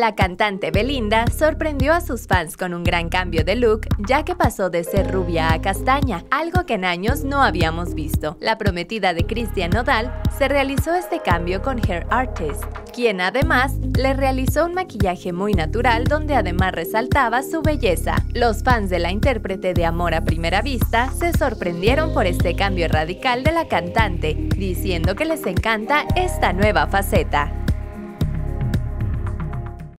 La cantante Belinda sorprendió a sus fans con un gran cambio de look, ya que pasó de ser rubia a castaña, algo que en años no habíamos visto. La prometida de Cristian Nodal se realizó este cambio con Hair Artist, quien además le realizó un maquillaje muy natural donde además resaltaba su belleza. Los fans de la intérprete de Amor a Primera Vista se sorprendieron por este cambio radical de la cantante, diciendo que les encanta esta nueva faceta.